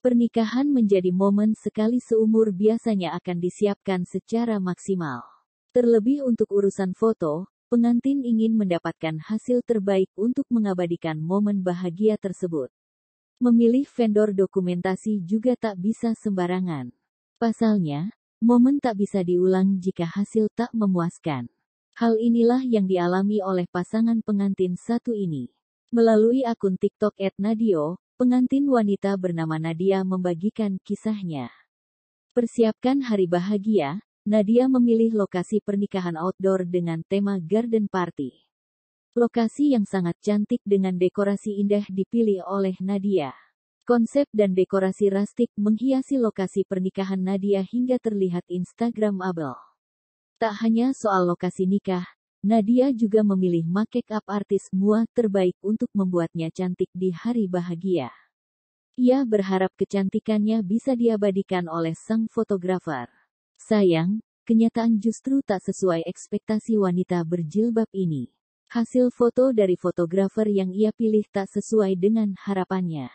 Pernikahan menjadi momen sekali seumur biasanya akan disiapkan secara maksimal. Terlebih untuk urusan foto, pengantin ingin mendapatkan hasil terbaik untuk mengabadikan momen bahagia tersebut. Memilih vendor dokumentasi juga tak bisa sembarangan. Pasalnya, momen tak bisa diulang jika hasil tak memuaskan. Hal inilah yang dialami oleh pasangan pengantin satu ini. Melalui akun TikTok @nadio, pengantin wanita bernama Nadia membagikan kisahnya. Persiapkan hari bahagia, Nadia memilih lokasi pernikahan outdoor dengan tema garden party. Lokasi yang sangat cantik dengan dekorasi indah dipilih oleh Nadia. Konsep dan dekorasi rustik menghiasi lokasi pernikahan Nadia hingga terlihat Instagramable. Tak hanya soal lokasi nikah, Nadia juga memilih make up artis mua terbaik untuk membuatnya cantik di hari bahagia. Ia berharap kecantikannya bisa diabadikan oleh sang fotografer. Sayang, kenyataan justru tak sesuai ekspektasi wanita berjilbab ini. Hasil foto dari fotografer yang ia pilih tak sesuai dengan harapannya.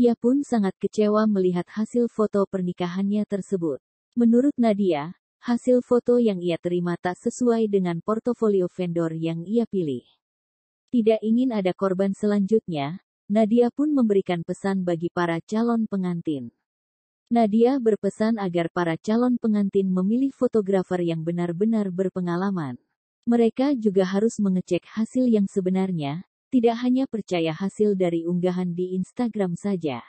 Ia pun sangat kecewa melihat hasil foto pernikahannya tersebut. Menurut Nadia, hasil foto yang ia terima tak sesuai dengan portofolio vendor yang ia pilih. Tidak ingin ada korban selanjutnya, Nadia pun memberikan pesan bagi para calon pengantin. Nadia berpesan agar para calon pengantin memilih fotografer yang benar-benar berpengalaman. Mereka juga harus mengecek hasil yang sebenarnya, tidak hanya percaya hasil dari unggahan di Instagram saja.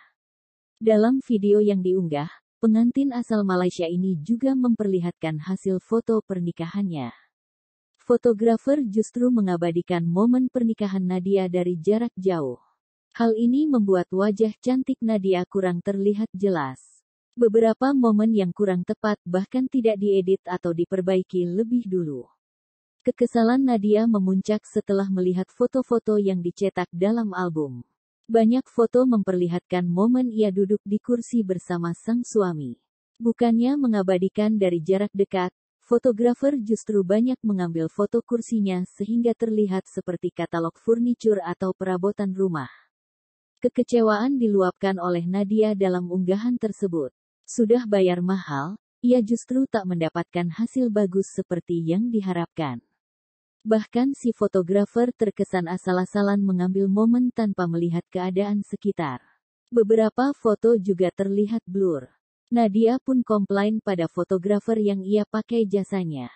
Dalam video yang diunggah, Pengantin asal Malaysia ini juga memperlihatkan hasil foto pernikahannya. Fotografer justru mengabadikan momen pernikahan Nadia dari jarak jauh. Hal ini membuat wajah cantik Nadia kurang terlihat jelas. Beberapa momen yang kurang tepat bahkan tidak diedit atau diperbaiki lebih dulu. Kekesalan Nadia memuncak setelah melihat foto-foto yang dicetak dalam album. Banyak foto memperlihatkan momen ia duduk di kursi bersama sang suami. Bukannya mengabadikan dari jarak dekat, fotografer justru banyak mengambil foto kursinya sehingga terlihat seperti katalog furniture atau perabotan rumah. Kekecewaan diluapkan oleh Nadia dalam unggahan tersebut. Sudah bayar mahal, ia justru tak mendapatkan hasil bagus seperti yang diharapkan. Bahkan si fotografer terkesan asal-asalan mengambil momen tanpa melihat keadaan sekitar. Beberapa foto juga terlihat blur. Nadia pun komplain pada fotografer yang ia pakai jasanya.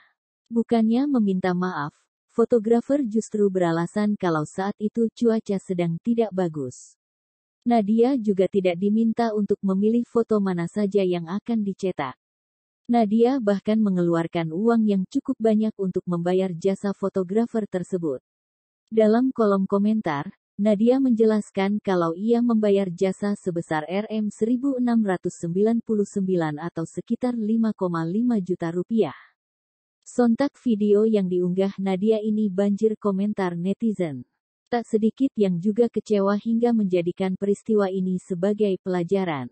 Bukannya meminta maaf, fotografer justru beralasan kalau saat itu cuaca sedang tidak bagus. Nadia juga tidak diminta untuk memilih foto mana saja yang akan dicetak. Nadia bahkan mengeluarkan uang yang cukup banyak untuk membayar jasa fotografer tersebut. Dalam kolom komentar, Nadia menjelaskan kalau ia membayar jasa sebesar Rm 1699 atau sekitar 5,5 juta rupiah. Sontak video yang diunggah Nadia ini banjir komentar netizen. Tak sedikit yang juga kecewa hingga menjadikan peristiwa ini sebagai pelajaran.